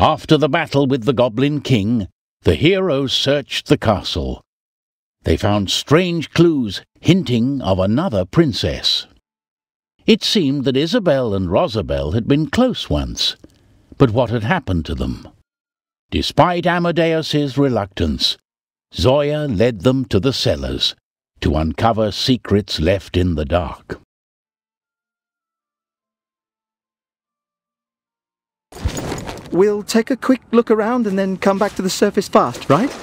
After the battle with the Goblin King, the heroes searched the castle. They found strange clues hinting of another princess. It seemed that Isabel and Rosabel had been close once, but what had happened to them? Despite Amadeus's reluctance, Zoya led them to the cellars to uncover secrets left in the dark. We'll take a quick look around and then come back to the surface fast, right?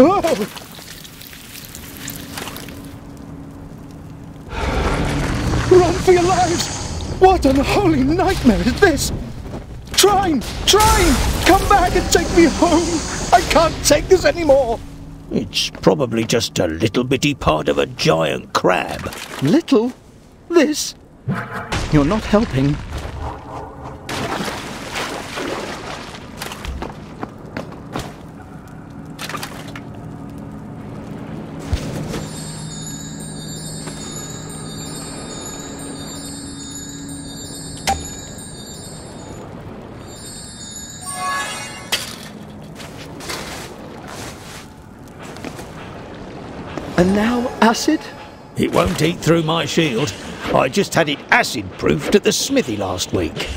Oh! Run for your lives! What an holy nightmare is this? Trine! Trine! Come back and take me home! I can't take this anymore! It's probably just a little bitty part of a giant crab. Little? This? You're not helping. And now acid? It won't eat through my shield. I just had it acid proofed at the smithy last week.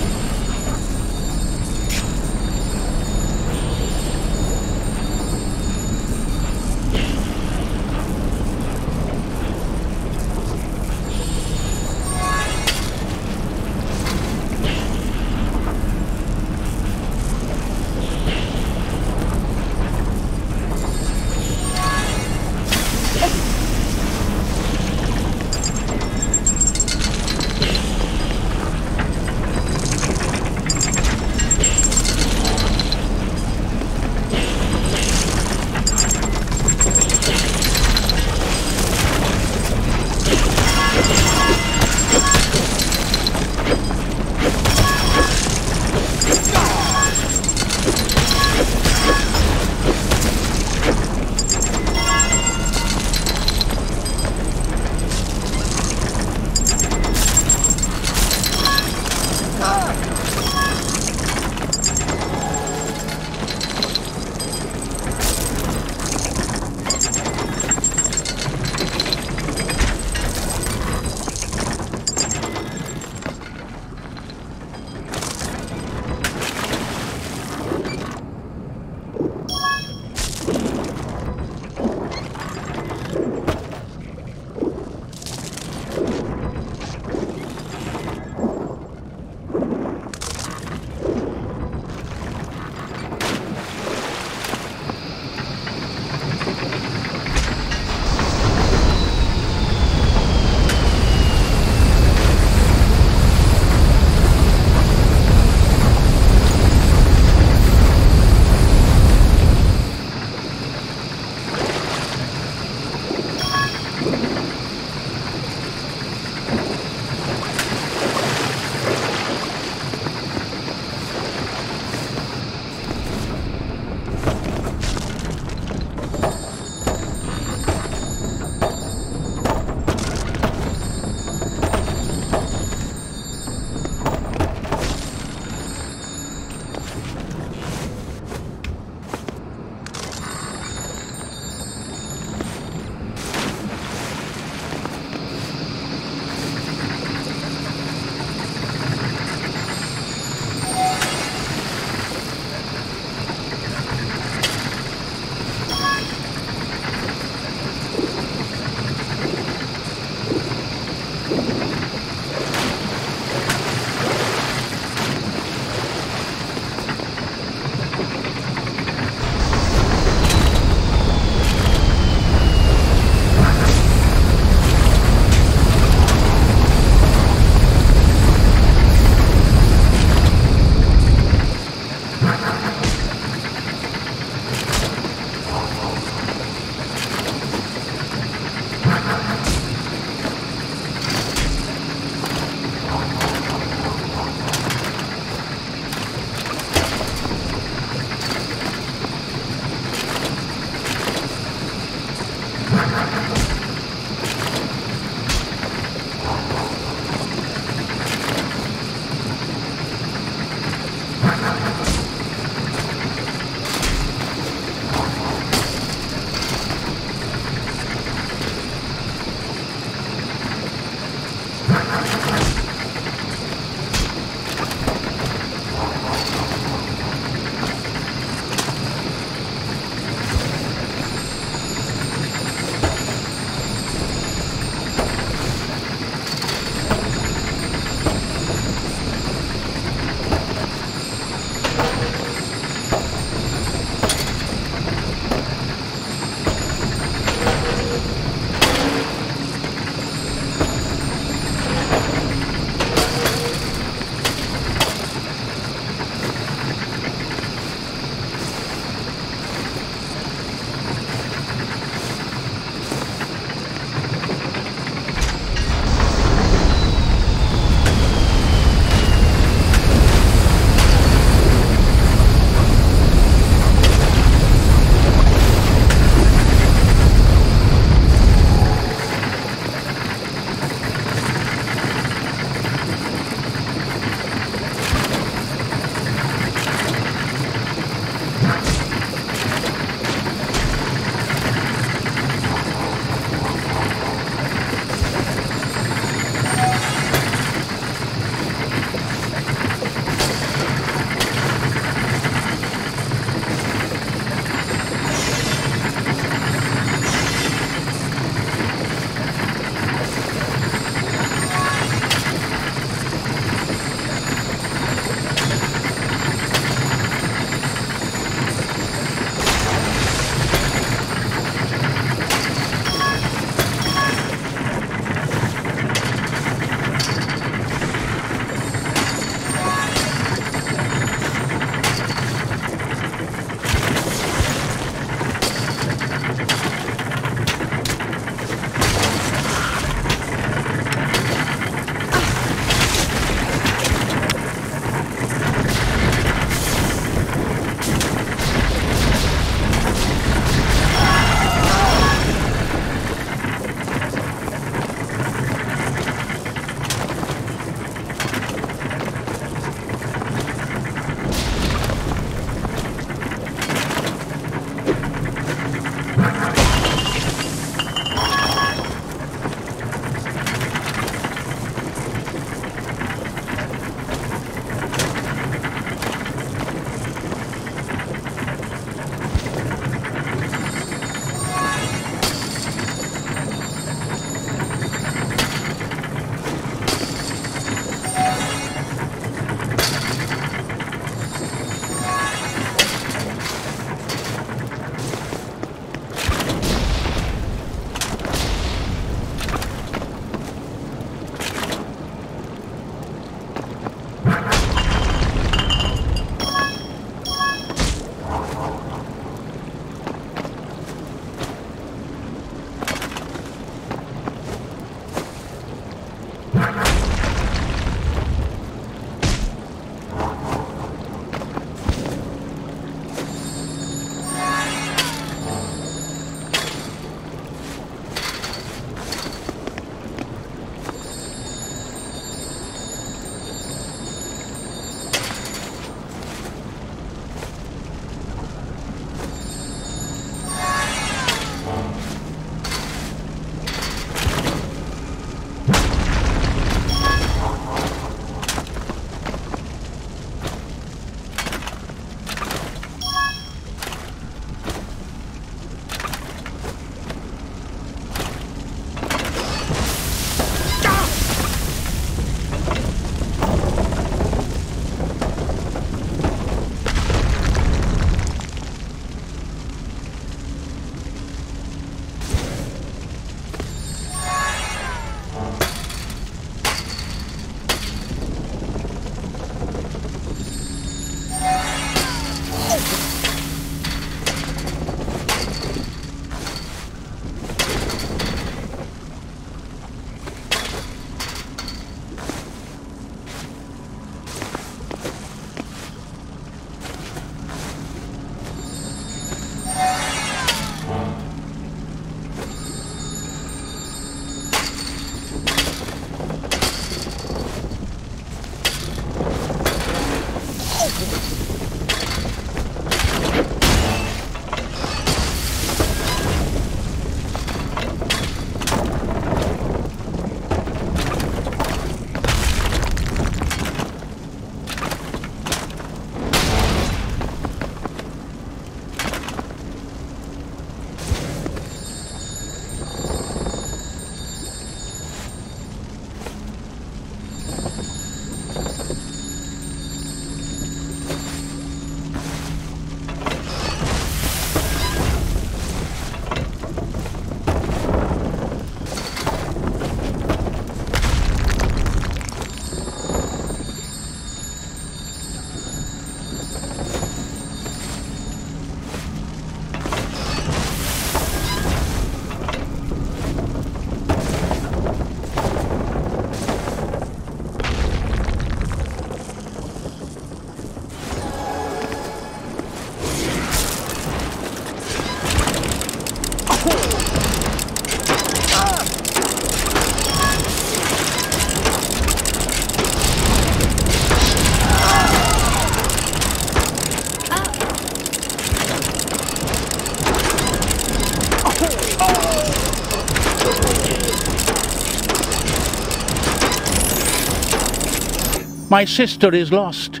My sister is lost.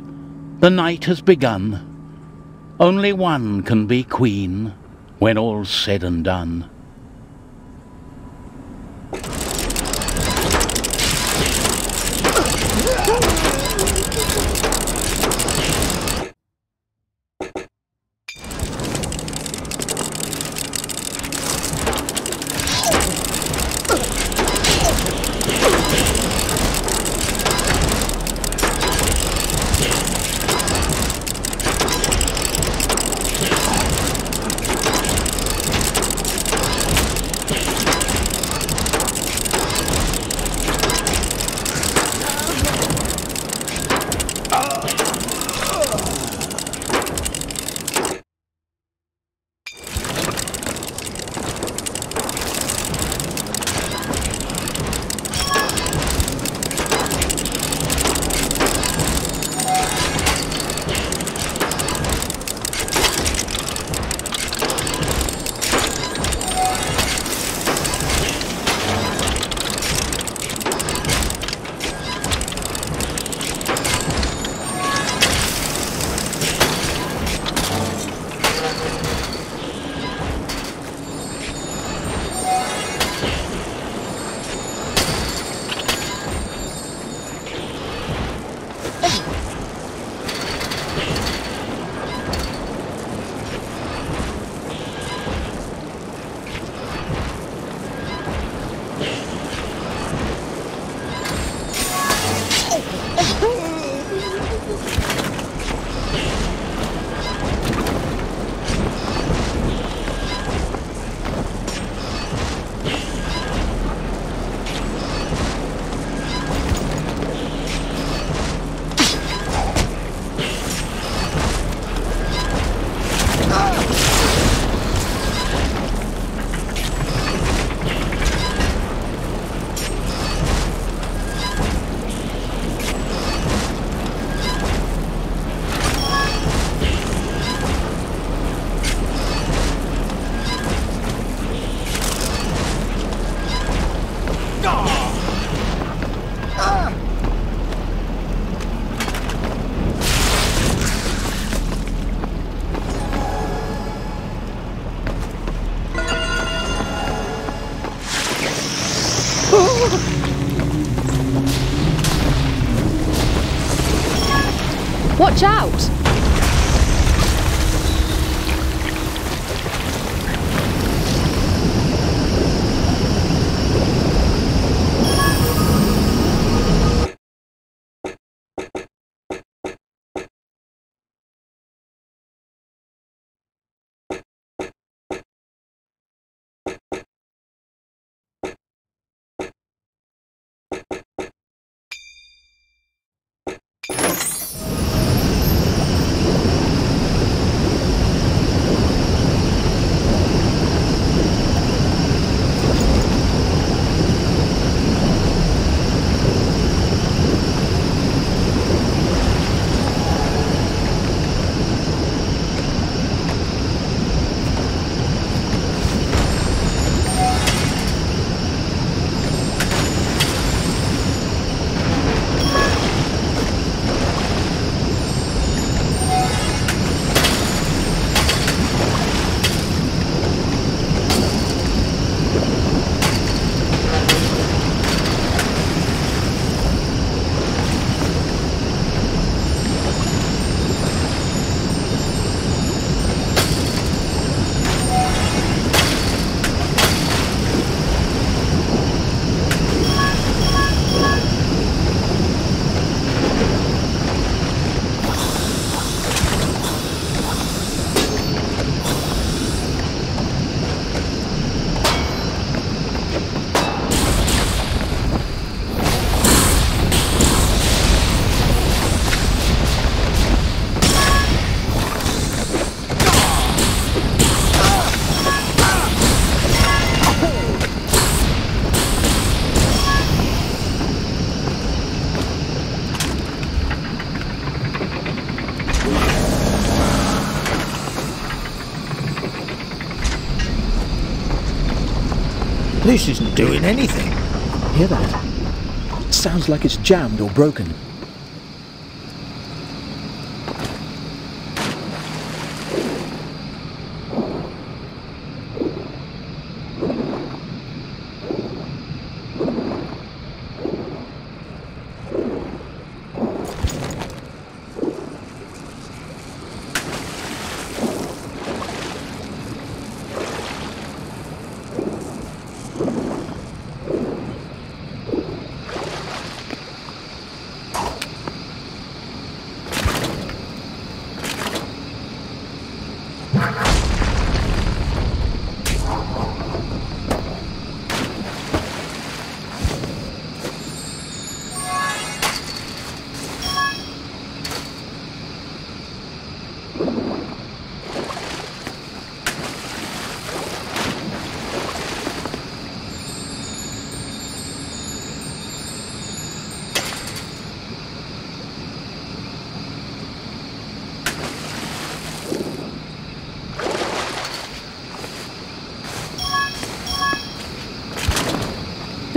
The night has begun. Only one can be queen when all's said and done. This isn't doing anything. Hear that? It sounds like it's jammed or broken.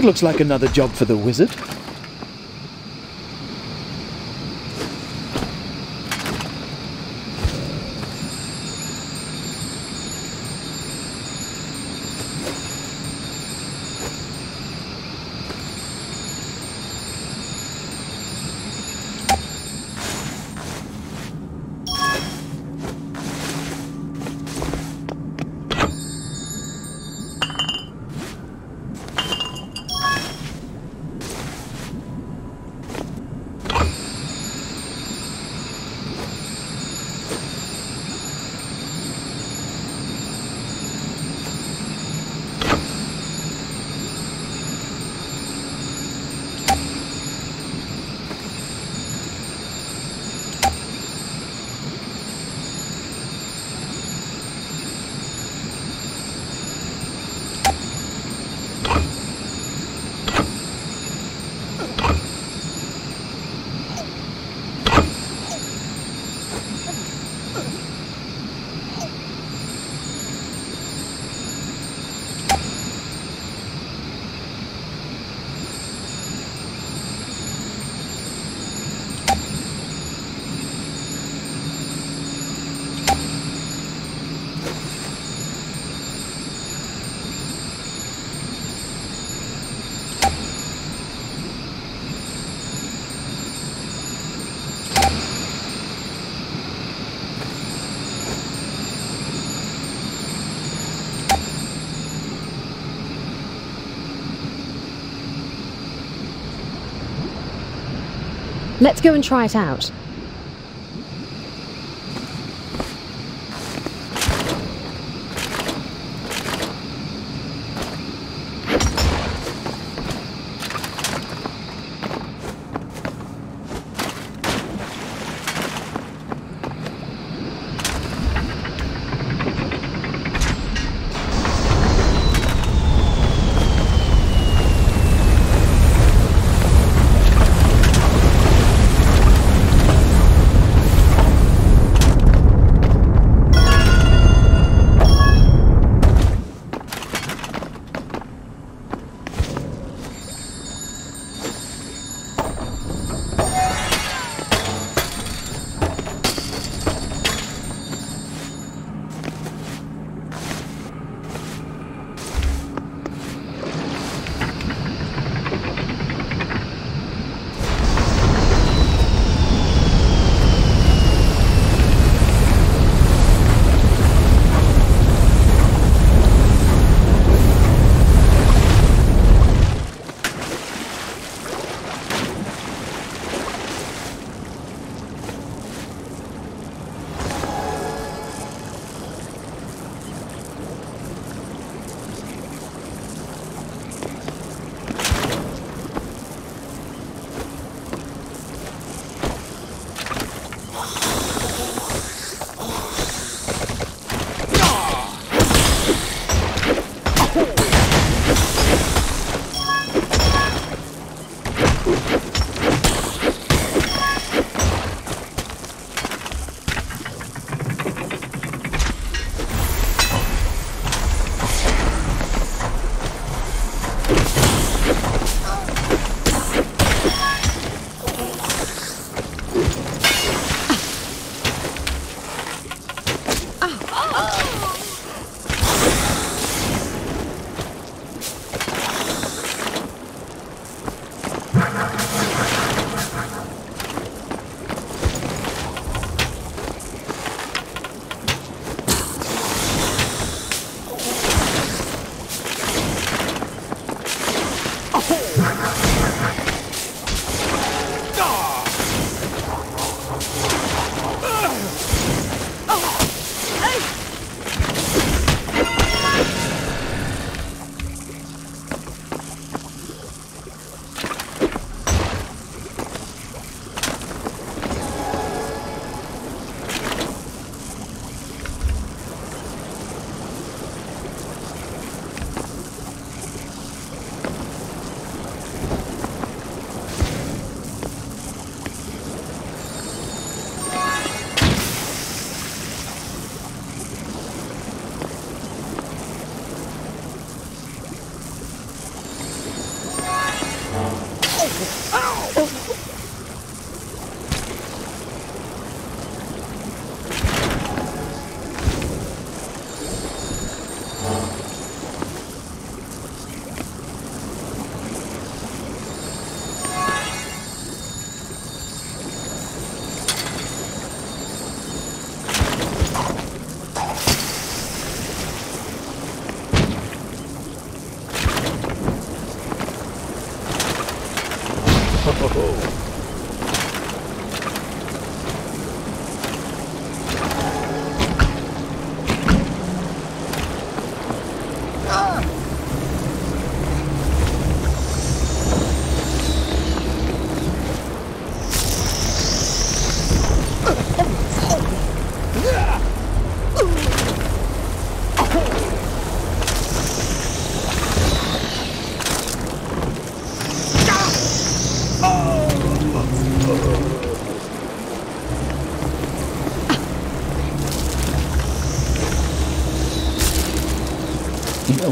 Looks like another job for the wizard. Let's go and try it out.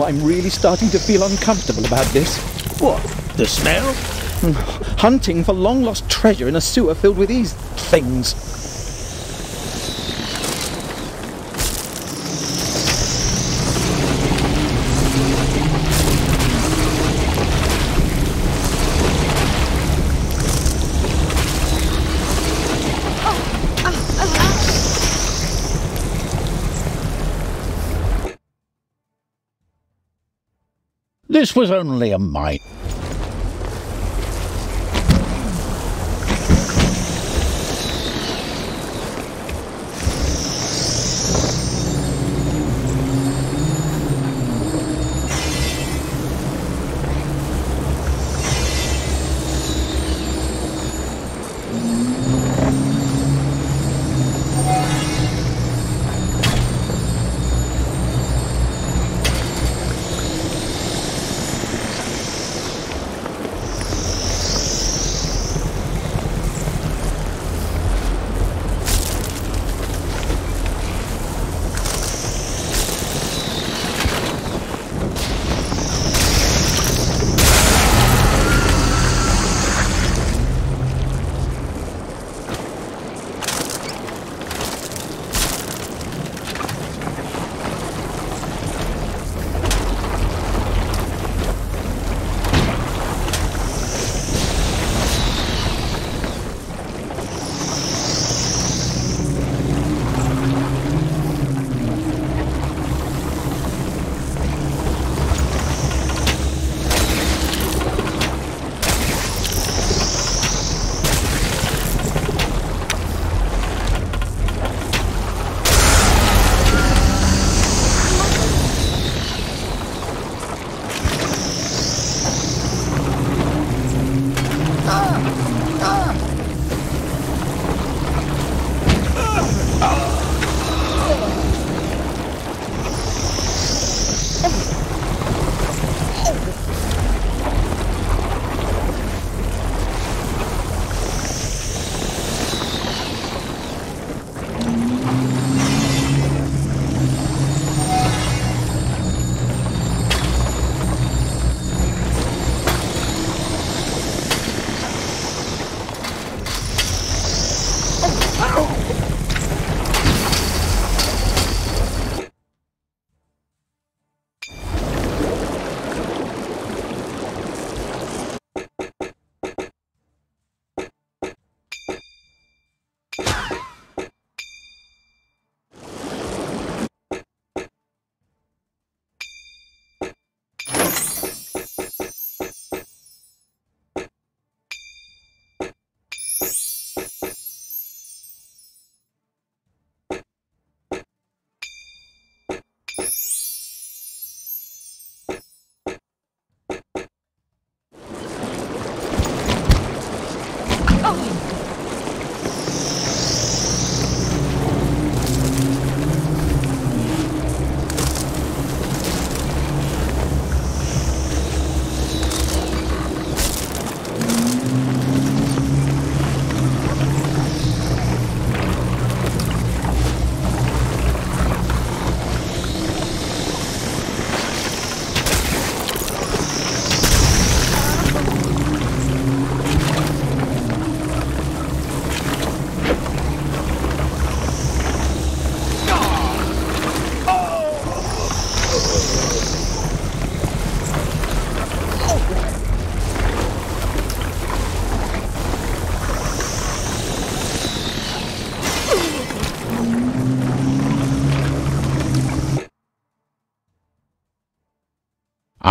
I'm really starting to feel uncomfortable about this. What? The smell? Hmm. Hunting for long lost treasure in a sewer filled with these things. This was only a mite.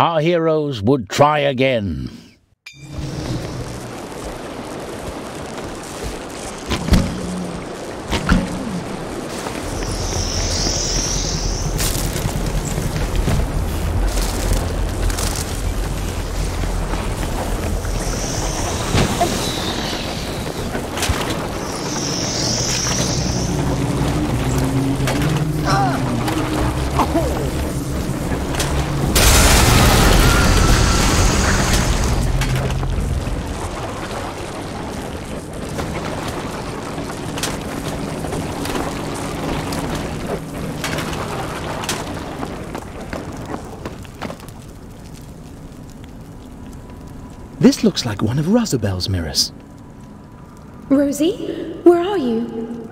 Our heroes would try again. Looks like one of Rosabel's mirrors. Rosie, where are you?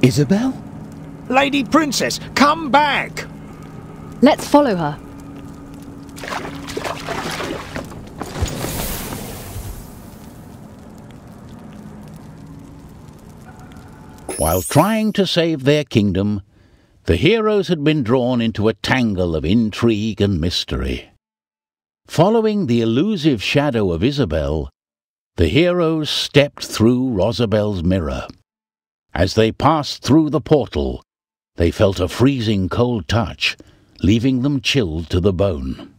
Isabel? Lady Princess, come back! Let's follow her. While trying to save their kingdom, the heroes had been drawn into a tangle of intrigue and mystery. Following the elusive shadow of Isabel, the heroes stepped through Rosabel's mirror. As they passed through the portal, they felt a freezing cold touch, leaving them chilled to the bone.